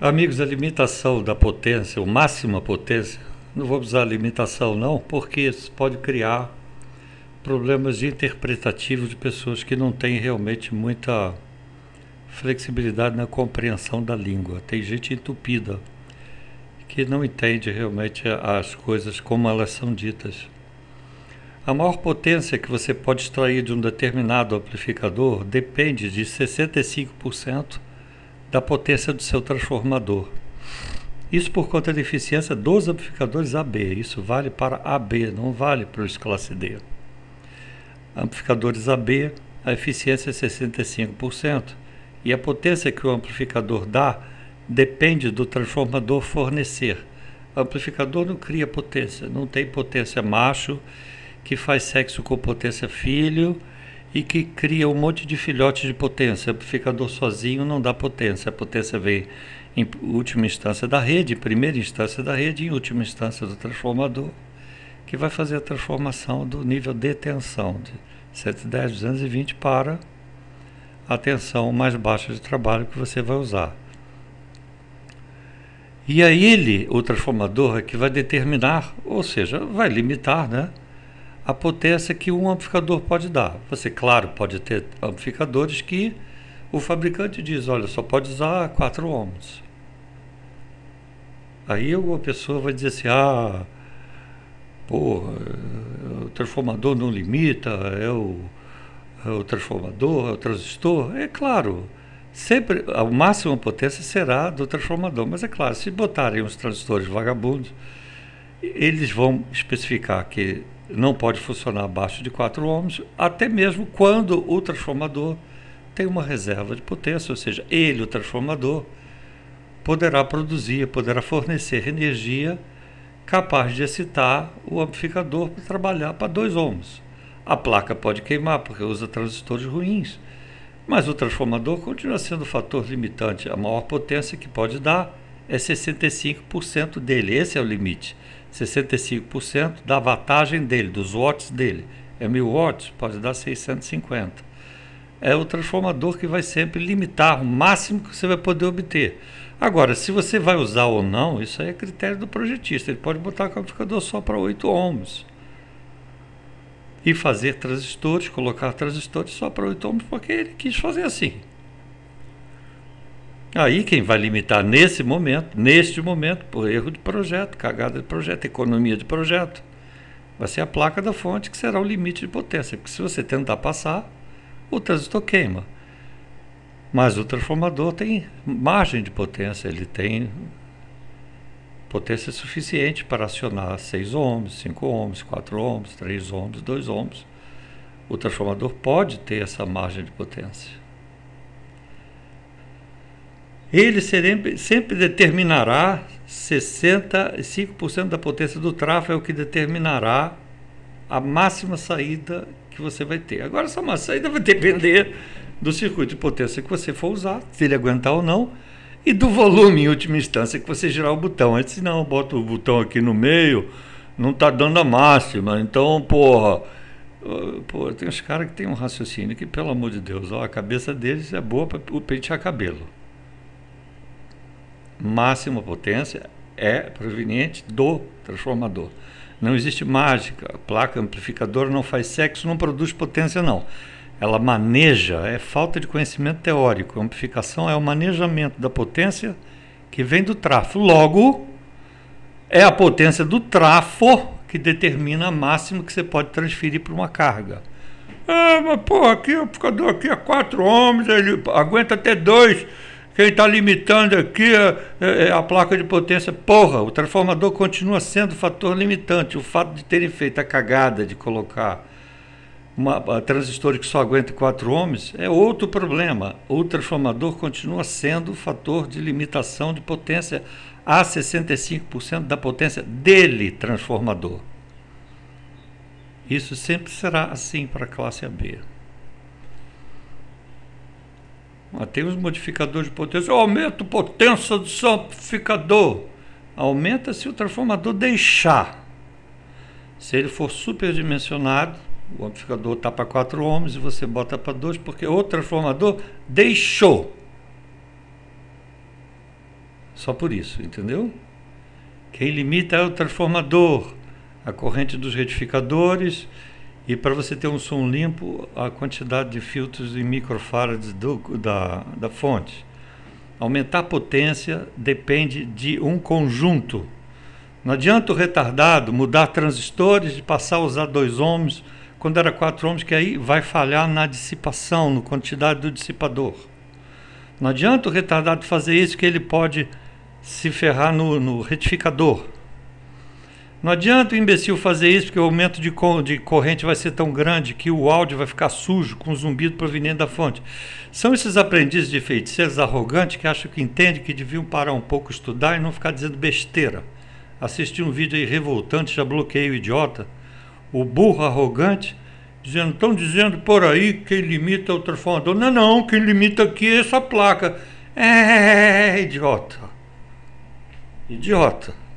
Amigos, a limitação da potência, o máxima potência, não vou usar limitação não, porque isso pode criar problemas interpretativos de pessoas que não têm realmente muita flexibilidade na compreensão da língua. Tem gente entupida que não entende realmente as coisas como elas são ditas. A maior potência que você pode extrair de um determinado amplificador depende de 65% da potência do seu transformador. Isso por conta da eficiência dos amplificadores AB. Isso vale para AB, não vale para os classe D. Amplificadores AB, a eficiência é 65%. E a potência que o amplificador dá depende do transformador fornecer. O amplificador não cria potência, não tem potência macho que faz sexo com potência filho e que cria um monte de filhotes de potência. O amplificador sozinho não dá potência. A potência vem em última instância da rede, primeira instância da rede, em última instância do transformador, que vai fazer a transformação do nível de tensão de 110, 220 para a tensão mais baixa de trabalho que você vai usar. E é ele, o transformador, é que vai determinar, ou seja, vai limitar, né? A potência que um amplificador pode dar. Você, claro, pode ter amplificadores que o fabricante diz, olha, só pode usar 4 ohms. Aí uma pessoa vai dizer assim, ah, pô, o transformador não limita, é o, é o transformador, é o transistor. É claro, sempre a máxima potência será do transformador, mas é claro, se botarem os transistores vagabundos, eles vão especificar que não pode funcionar abaixo de 4 ohms, até mesmo quando o transformador tem uma reserva de potência, ou seja, ele, o transformador, poderá produzir, poderá fornecer energia capaz de excitar o amplificador para trabalhar para 2 ohms. A placa pode queimar porque usa transistores ruins, mas o transformador continua sendo o fator limitante. A maior potência que pode dar é 65% dele, esse é o limite. 65% da vantagem dele, dos watts dele. É 1000 watts, pode dar 650. É o transformador que vai sempre limitar o máximo que você vai poder obter. Agora, se você vai usar ou não, isso aí é critério do projetista. Ele pode botar o amplificador só para 8 ohms. E fazer transistores, colocar transistores só para 8 ohms, porque ele quis fazer assim. Aí quem vai limitar nesse momento, neste momento, por erro de projeto, cagada de projeto, economia de projeto, vai ser a placa da fonte que será o limite de potência. Porque se você tentar passar, o transistor queima. Mas o transformador tem margem de potência, ele tem potência suficiente para acionar 6 ohms, 5 ohms, 4 ohms, 3 ohms, 2 ohms. O transformador pode ter essa margem de potência ele sempre, determinará 65% da potência do tráfego é o que determinará a máxima saída que você vai ter. Agora, essa máxima saída vai depender do circuito de potência que você for usar, se ele aguentar ou não, e do volume, em última instância, que você girar o botão. Antes, se não, bota o botão aqui no meio, não está dando a máxima. Então, porra, Pô, tem uns caras que tem um raciocínio que, pelo amor de Deus, ó, a cabeça deles é boa para pentear cabelo máxima potência é proveniente do transformador. Não existe mágica. A placa amplificadora não faz sexo, não produz potência, não. Ela maneja, é falta de conhecimento teórico. A amplificação é o manejamento da potência que vem do trafo. Logo, é a potência do trafo que determina a máxima que você pode transferir para uma carga. Ah, mas pô, aqui o amplificador aqui é 4 ohms, ele aguenta até 2 quem está limitando aqui é, é, é, a placa de potência. Porra, o transformador continua sendo fator limitante. O fato de terem feito a cagada de colocar uma, transistor que só aguenta 4 ohms é outro problema. O transformador continua sendo fator de limitação de potência a 65% da potência dele, transformador. Isso sempre será assim para a classe AB. Tem os modificadores de potência. Eu aumento potência do seu amplificador. Aumenta se o transformador deixar. Se ele for superdimensionado, o amplificador está para 4 ohms e você bota para 2, porque o transformador deixou. Só por isso, entendeu? Quem limita é o transformador, a corrente dos retificadores e para você ter um som limpo, a quantidade de filtros e microfarads do, da, da fonte. Aumentar a potência depende de um conjunto. Não adianta o retardado mudar transistores e passar a usar dois ohms quando era quatro ohms, que aí vai falhar na dissipação, na quantidade do dissipador. Não adianta o retardado fazer isso, que ele pode se ferrar no, no retificador. Não adianta o imbecil fazer isso, porque o aumento de, de corrente vai ser tão grande que o áudio vai ficar sujo com zumbido proveniente da fonte. São esses aprendizes de feiticeiros arrogantes que acham que entendem que deviam parar um pouco estudar e não ficar dizendo besteira. Assisti um vídeo aí revoltante, já bloqueei o idiota, o burro arrogante, dizendo, estão dizendo por aí que quem limita é o transformador. Não, não, quem limita aqui é essa placa. É, idiota. Idiota.